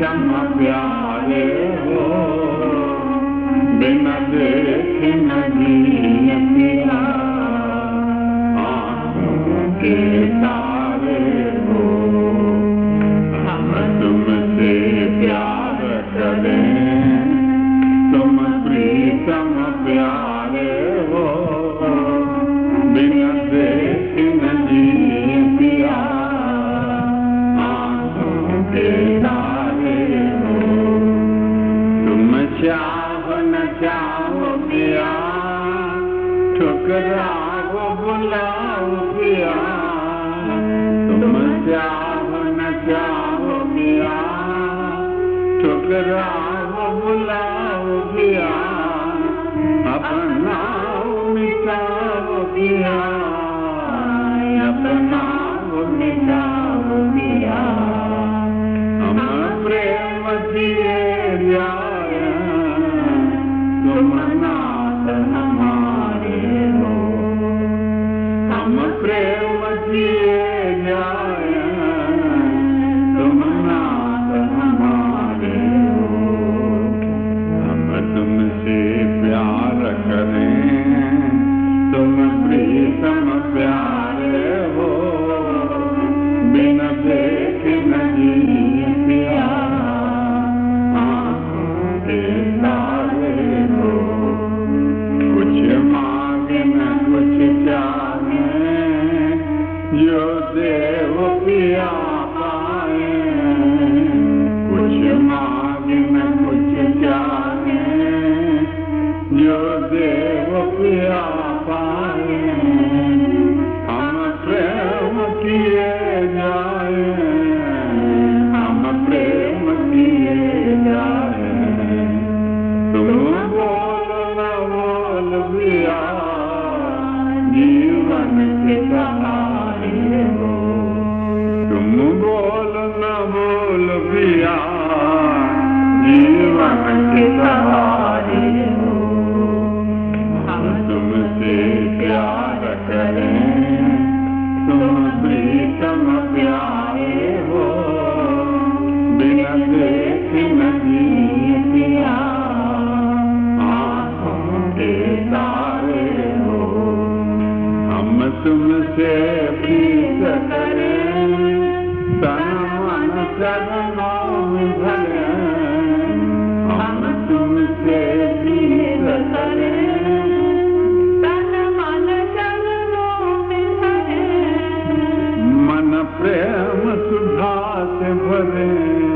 चमसारे हो दिनके दिनगी करा बुल तोकरा बुल नाम preu la tine. जीवन के सहारे हो हम तुमसे प्यार करें तुम प्रीतम प्यारे हो बिना देख के तारे हो हम तुमसे प्रीत करें तन मन चरणों believe.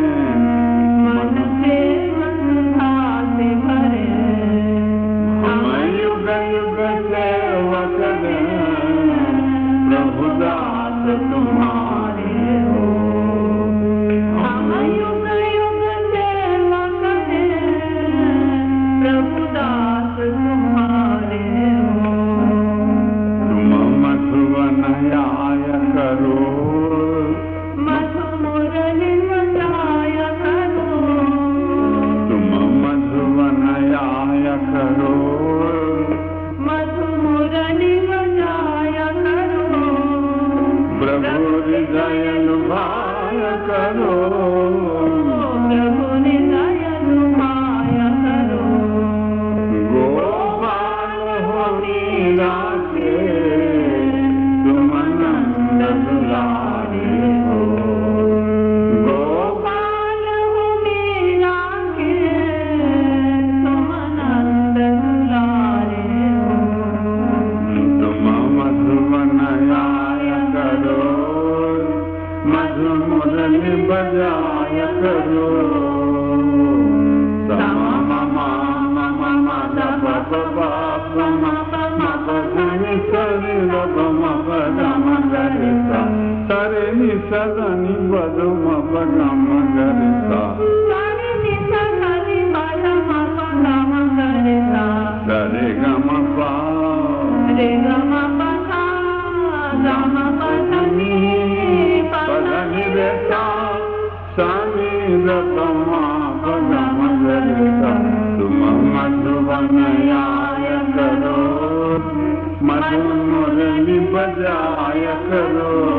ಶರಣೋ सदनी बदम बदम करता रे गम पा। रे गम पा गम पदनी सनी रतमा बदम करता तुम मधुबनया करो। मधुर बजाय करो।